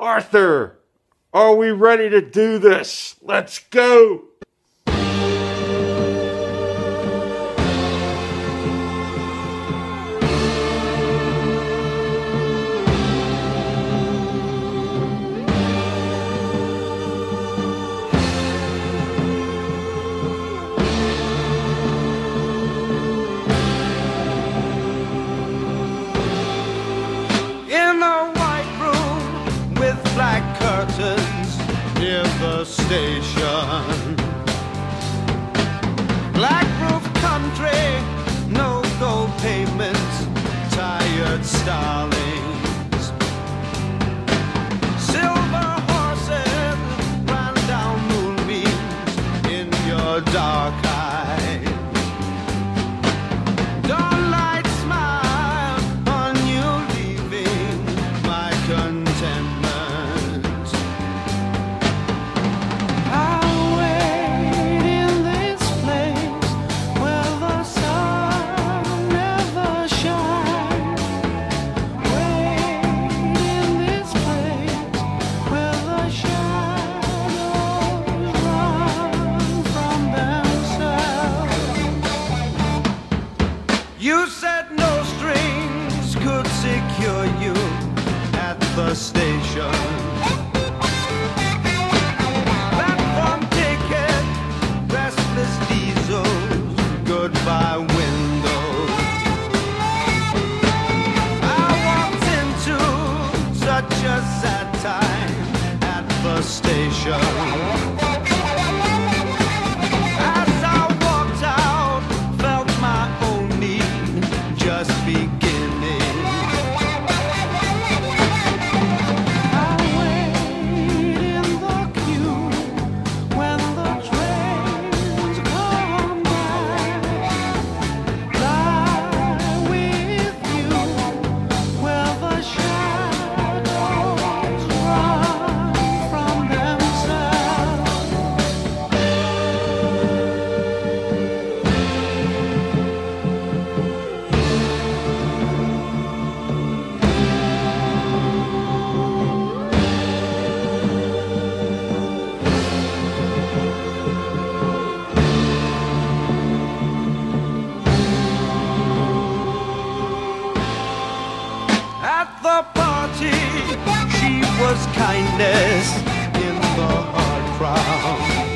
Arthur, are we ready to do this? Let's go. Near the station. No strings could secure you at the station. Platform ticket, restless diesels, goodbye windows. I walked into such a sad time at the station. The party, she was kindness in the hard crowd.